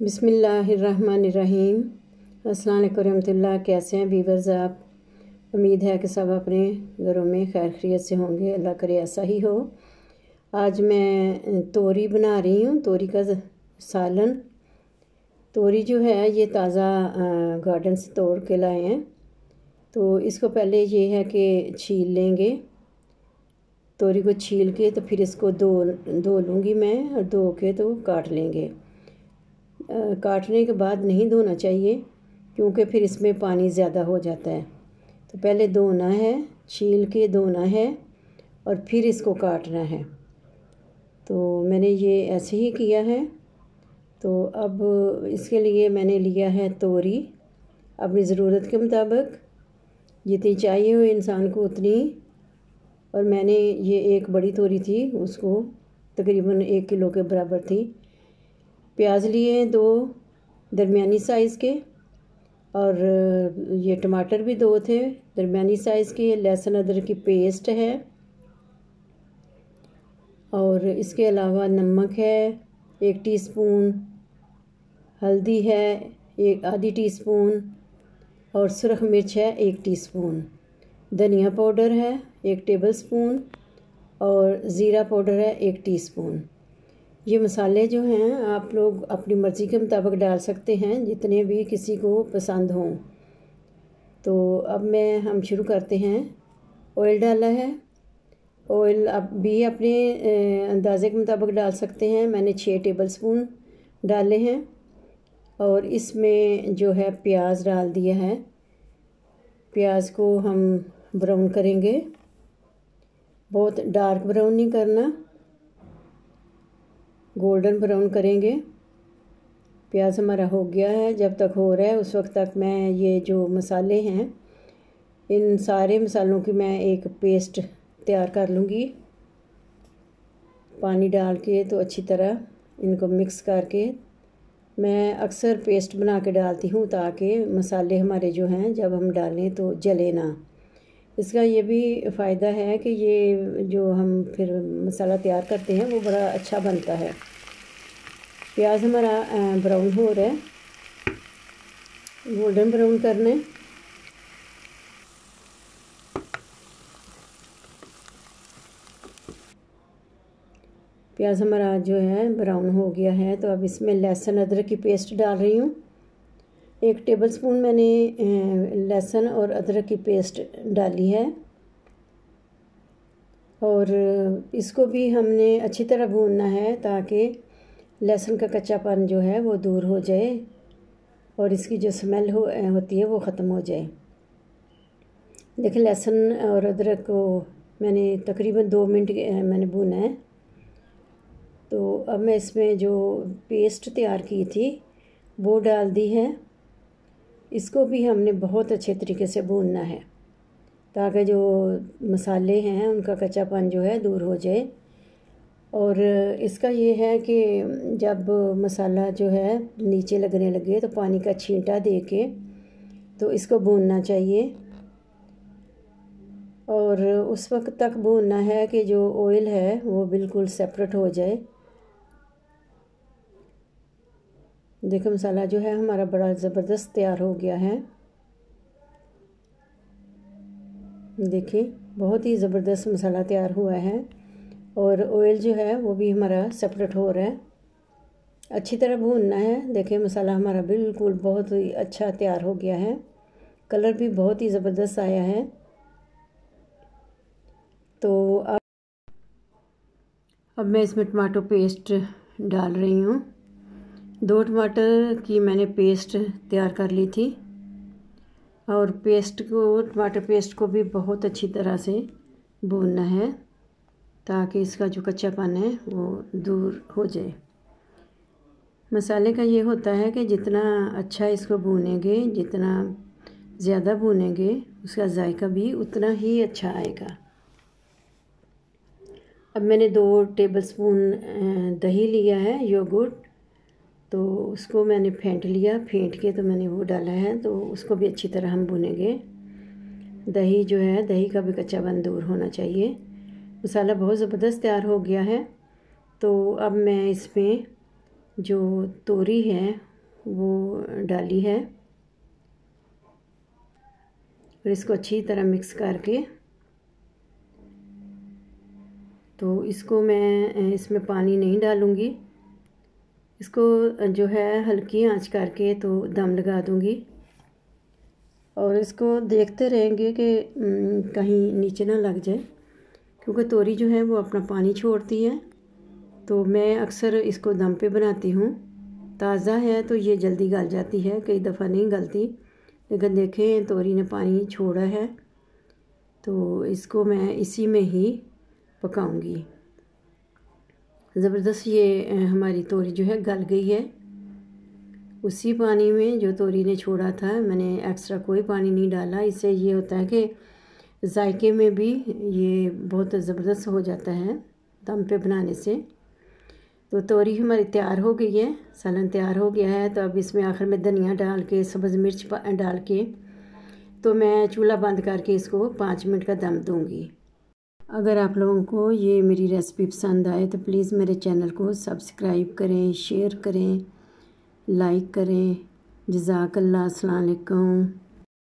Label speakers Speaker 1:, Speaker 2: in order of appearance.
Speaker 1: बिसमीम रहमतुल्लाह, कैसे हैं वीवर्स आप? उम्मीद है कि सब अपने घरों में खैर खरीत से होंगे, अल्लाह करे ऐसा ही हो। आज मैं तोरी बना रही हूँ, तोरी का सालन। तोरी जो है, ये ताज़ा गार्डन से तोड़ के लाए हैं। तो इसको पहले ये है कि छील लेंगे। तोरी को छील के तो फिर इसको धो धो लूँगी मैं और धो के तो काट लेंगे। काटने के बाद नहीं धोना चाहिए, क्योंकि फिर इसमें पानी ज़्यादा हो जाता है। तो पहले धोना है, छील के धोना है और फिर इसको काटना है। तो मैंने ये ऐसे ही किया है। तो अब इसके लिए मैंने लिया है तोरी। अपनी ज़रूरत के मुताबिक जितनी चाहिए हो इंसान को उतनी। और मैंने ये एक बड़ी तोरी थी, उसको तकरीबन एक किलो के बराबर थी। प्याज लिए हैं दो, दरमियानी साइज़ के और, ये टमाटर भी दो थे। दरमियानी साइज़ के, लहसुन अदरक की पेस्ट है और इसके अलावा नमक है, एक टीस्पून हल्दी है, एक, आधी टीस्पून और सुरख मिर्च है, एक टीस्पून धनिया पाउडर है, एक टेबल स्पून और ज़ीरा पाउडर है, एक टीस्पून ये मसाले जो हैं, आप लोग अपनी मर्ज़ी के मुताबिक डाल सकते हैं, जितने भी किसी को पसंद हों। तो अब मैं, हम शुरू करते हैं। ऑयल डाला है। ऑयल आप भी अपने अंदाज़े के मुताबिक डाल सकते हैं। मैंने छः टेबल स्पून डाले हैं और इसमें जो है प्याज डाल दिया है। प्याज को हम ब्राउन करेंगे। बहुत डार्क ब्राउन नहीं करना। गोल्डन ब्राउन करेंगे। प्याज हमारा हो गया है, जब तक हो रहा है, उस वक्त तक मैं ये जो मसाले हैं, इन सारे मसालों की मैं एक पेस्ट तैयार कर लूँगी। पानी डाल के तो अच्छी तरह इनको मिक्स करके मैं अक्सर पेस्ट बना के डालती हूँ, ताकि मसाले हमारे जो हैं, जब हम डालें तो जले ना। इसका ये भी फ़ायदा है कि ये जो हम फिर मसाला तैयार करते हैं, वो बड़ा अच्छा बनता है। प्याज हमारा ब्राउन हो रहा है। गोल्डन ब्राउन करना है। प्याज हमारा जो है ब्राउन हो गया है। तो अब इसमें लहसुन अदरक की पेस्ट डाल रही हूँ। एक टेबल स्पून मैंने लहसुन और अदरक की पेस्ट डाली है। और इसको भी हमने अच्छी तरह भूनना है ताकि लहसुन का कच्चापन जो है वो दूर हो जाए और इसकी जो स्मेल हो होती है वो ख़त्म हो जाए। देखिए, लहसुन और अदरक को मैंने तकरीबन दो मिनट मैंने भूना है। तो अब मैं इसमें जो पेस्ट तैयार की थी वो डाल दी है। इसको भी हमने बहुत अच्छे तरीके से भूनना है ताकि जो मसाले हैं, उनका कच्चापन जो है दूर हो जाए। और इसका ये है कि जब मसाला जो है नीचे लगने लगे तो पानी का छींटा दे के तो इसको भूनना चाहिए। और उस वक्त तक भूनना है कि जो ऑयल है वो बिल्कुल सेपरेट हो जाए। देखो मसाला जो है हमारा बड़ा ज़बरदस्त तैयार हो गया है। देखिए, बहुत ही ज़बरदस्त मसाला तैयार हुआ है और ऑयल जो है वो भी हमारा सेपरेट हो रहा है। अच्छी तरह भूनना है। देखिए, मसाला हमारा बिल्कुल बहुत ही अच्छा तैयार हो गया है। कलर भी बहुत ही ज़बरदस्त आया है। तो अब अब मैं इसमें टमाटो पेस्ट डाल रही हूँ। दो टमाटर की मैंने पेस्ट तैयार कर ली थी और पेस्ट को, टमाटर पेस्ट को भी बहुत अच्छी तरह से भूनना है ताकि इसका जो कच्चापन है वो दूर हो जाए। मसाले का ये होता है कि जितना अच्छा इसको भूनेंगे, जितना ज़्यादा भूनेंगे, उसका जायका भी उतना ही अच्छा आएगा। अब मैंने दो टेबल स्पून दही लिया है योगुर्ट तो उसको मैंने फेंट लिया, फेंट के तो मैंने वो डाला है तो उसको भी अच्छी तरह हम भुनेंगे। दही जो है, दही का भी कच्चा बन दूर होना चाहिए। मसाला बहुत ज़बरदस्त तैयार हो गया है। तो अब मैं इसमें जो तोरी है, वो डाली है और इसको अच्छी तरह मिक्स करके। तो इसको मैं, इसमें पानी नहीं डालूँगी। इसको जो है हल्की आँच करके तो दम लगा दूँगी। और इसको देखते रहेंगे कि कहीं नीचे ना लग जाए, क्योंकि तोरी जो है वो अपना पानी छोड़ती है। तो मैं अक्सर इसको दम पे बनाती हूँ। ताज़ा है तो ये जल्दी गल जाती है, कई दफ़ा नहीं गलती। लेकिन देखें, तोरी ने पानी छोड़ा है तो इसको मैं इसी में ही पकाऊँगी। ज़बरदस्त ये हमारी तोरी जो है गल गई है। उसी पानी में जो तोरी ने छोड़ा था, मैंने एक्स्ट्रा कोई पानी नहीं डाला। इससे ये होता है कि जायके में भी ये बहुत ज़बरदस्त हो जाता है दम पे बनाने से। तो तोरी हमारी तैयार हो गई है, सालन तैयार हो गया है। तो अब इसमें आखिर में धनिया डाल के, सब्ज़ मिर्च डाल के तो मैं चूल्हा बंद करके इसको पाँच मिनट का दम दूँगी। अगर आप लोगों को ये मेरी रेसिपी पसंद आए तो प्लीज़ मेरे चैनल को सब्सक्राइब करें, शेयर करें, लाइक करें। जजाकल्ला अस्सलाम